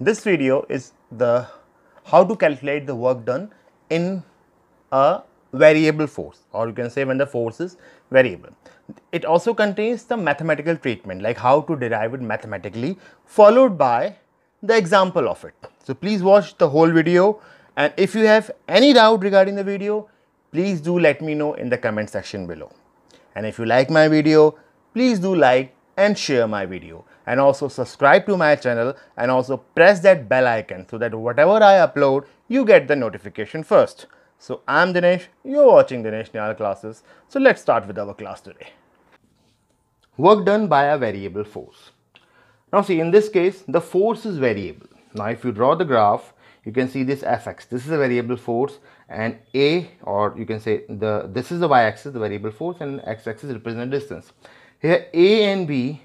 this video is the how to calculate the work done in a variable force or you can say when the force is variable. It also contains the mathematical treatment like how to derive it mathematically followed by the example of it. So, please watch the whole video and if you have any doubt regarding the video, please do let me know in the comment section below. And if you like my video, please do like and share my video and also subscribe to my channel and also press that bell icon so that whatever I upload, you get the notification first. So I'm Dinesh, you're watching Dinesh Nayal classes. So let's start with our class today. Work done by a variable force. Now see in this case, the force is variable. Now if you draw the graph, you can see this fx. This is a variable force and a or you can say the this is the y-axis, the variable force and x-axis represent distance. Here a and b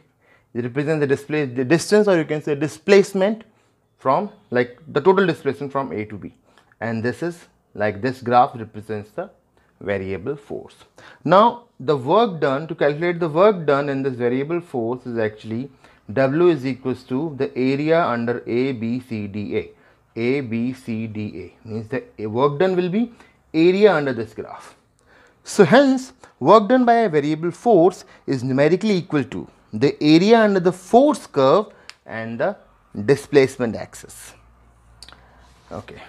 represent the display the distance or you can say displacement from like the total displacement from a to b and this is like this graph represents the variable force. Now the work done to calculate the work done in this variable force is actually W is equals to the area under A, B, C, D, A. A, B, C, D, A means the work done will be area under this graph. So hence work done by a variable force is numerically equal to the area under the force curve and the displacement axis. Okay.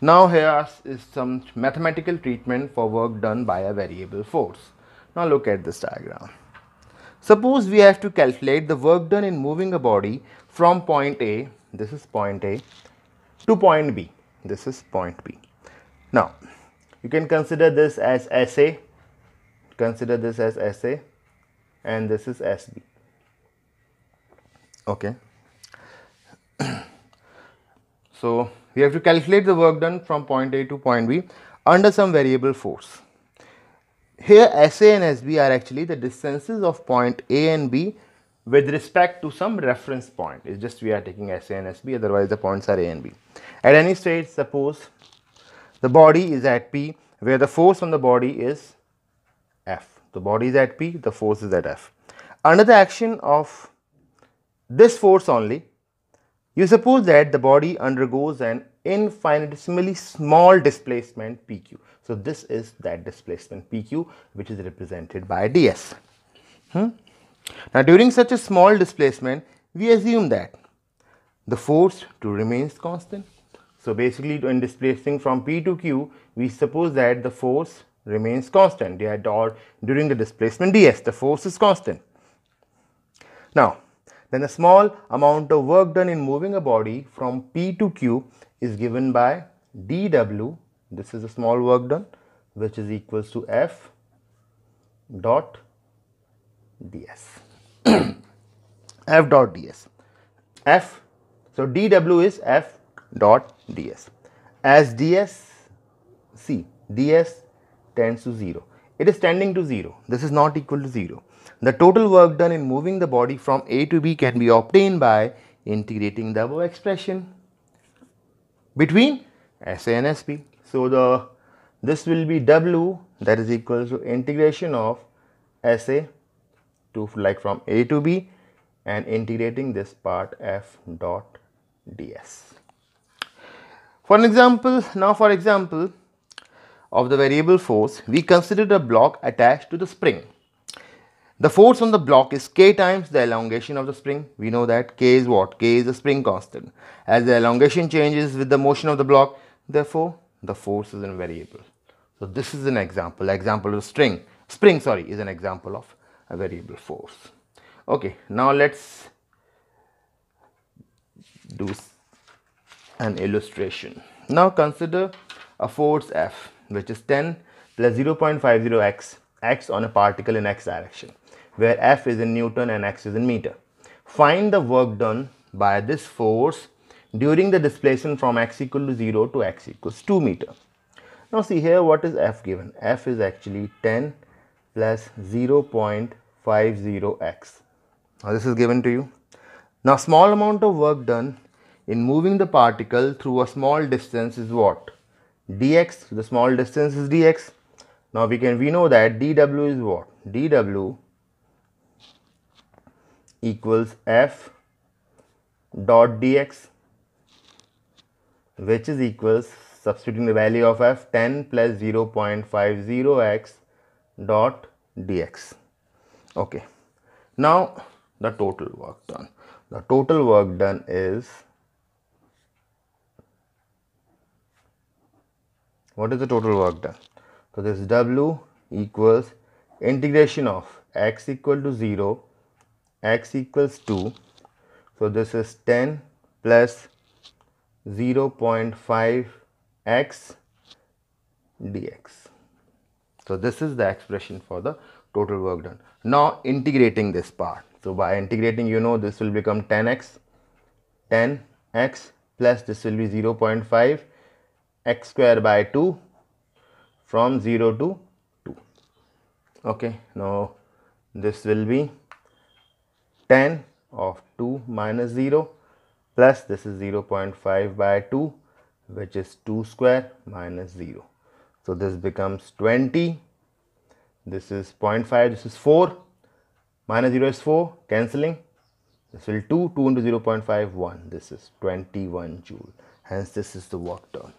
Now here is some mathematical treatment for work done by a variable force. Now look at this diagram. Suppose we have to calculate the work done in moving a body from point A, this is point A, to point B, this is point B. Now, you can consider this as SA, consider this as SA and this is SB. Okay. so, we have to calculate the work done from point A to point B under some variable force. Here SA and SB are actually the distances of point A and B with respect to some reference point. It's just we are taking SA and SB otherwise the points are A and B. At any stage suppose the body is at P where the force on the body is F. The body is at P, the force is at F. Under the action of this force only you suppose that the body undergoes an infinitesimally small displacement PQ. So, this is that displacement PQ which is represented by ds. Hmm? Now, during such a small displacement, we assume that the force to remains constant. So, basically when displacing from P to Q, we suppose that the force remains constant. Or during the displacement. Ds, the force is constant. Now, then a small amount of work done in moving a body from P to Q is given by dW, this is a small work done which is equals to F dot ds, F dot ds, F, so dW is F dot ds, as ds, see ds tends to 0, it is tending to 0, this is not equal to 0 the total work done in moving the body from A to B can be obtained by integrating the above expression between SA and SB. So, the this will be W that is equal to integration of SA to like from A to B and integrating this part F dot ds. For an example, now for example of the variable force, we considered a block attached to the spring the force on the block is k times the elongation of the spring. We know that k is what? k is the spring constant. As the elongation changes with the motion of the block, therefore, the force is a variable. So, this is an example, example of a string, spring sorry is an example of a variable force. Okay, now let's do an illustration. Now consider a force F which is 10 plus 0.50 x x on a particle in x direction where F is in Newton and X is in meter. Find the work done by this force during the displacement from x equal to 0 to x equals 2 meter. Now see here what is F given? F is actually 10 plus 0.50x. Now this is given to you. Now small amount of work done in moving the particle through a small distance is what? dx, the small distance is dx. Now we can we know that dw is what? dw equals f dot dx which is equals substituting the value of f 10 plus 0.50x dot dx okay now the total work done the total work done is what is the total work done so this w equals integration of x equal to 0 x equals 2 so this is 10 plus 0.5 x dx. So this is the expression for the total work done. Now integrating this part. So by integrating you know this will become 10x 10x plus this will be 0.5 x square by 2 from 0 to 2 okay now this will be 10 of 2 minus 0 plus this is 0.5 by 2 which is 2 square minus 0. So this becomes 20, this is 0.5, this is 4, minus 0 is 4, cancelling, this will 2, 2 into 0.5, 1, this is 21 joule, hence this is the work done.